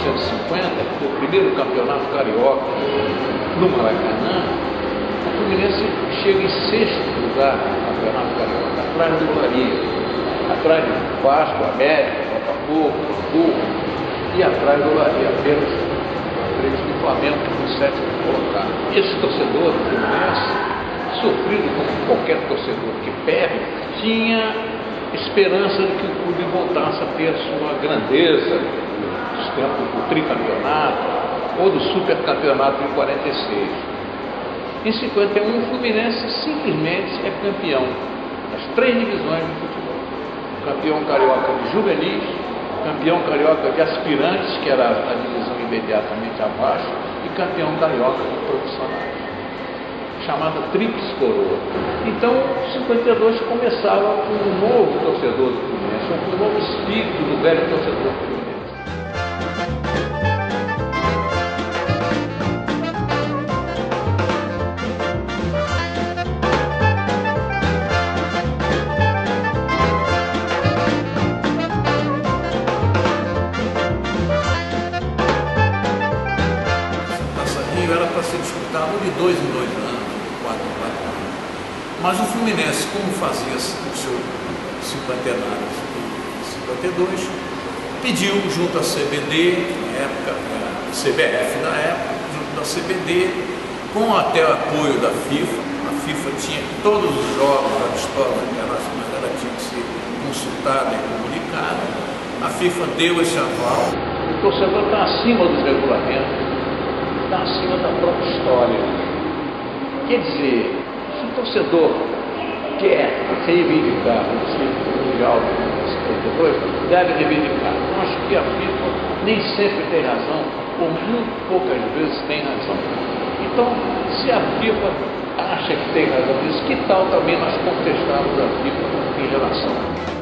1950, que foi o primeiro campeonato carioca no Maracanã, o Fluminense chega em sexto lugar no campeonato carioca, atrás do Olaria, atrás do Vasco, América, Botafogo, Bangu e atrás do Olaria, apenas três do Flamengo no sétimo colocado. Esse torcedor do Fluminense, sofrido como qualquer torcedor que perde, tinha esperança de que o clube voltasse a ter a sua grandeza dos tempos do tricampeonato ou do supercampeonato de 46. Em 51, o Fluminense simplesmente é campeão das três divisões do futebol. Campeão carioca de juvenis, campeão carioca de aspirantes, que era a divisão imediatamente abaixo, e campeão carioca de profissionais chamada Tríplice Coroa. Então, 52 começava com um novo torcedor do Fluminense, um novo espírito do velho torcedor do Fluminense. Taça Rio era para ser disputado de dois em dois anos, Mas o Fluminense, como fazia o seu cinquentenário em 52, pediu junto à CBD, na época, a CBF na época, junto da CBD, com até o apoio da FIFA, a FIFA tinha todos os jogos amistosos internacionais, ela tinha que ser consultada e comunicada, a FIFA deu esse aval O torcedor está acima dos regulamentos, está acima da própria história. Quer dizer, se o torcedor quer reivindicar o título mundial de 52, deve reivindicar. Eu acho que a FIFA nem sempre tem razão, ou muito poucas vezes tem razão. Então, se a FIFA acha que tem razão nisso, que tal também nós contestarmos a FIFA em relação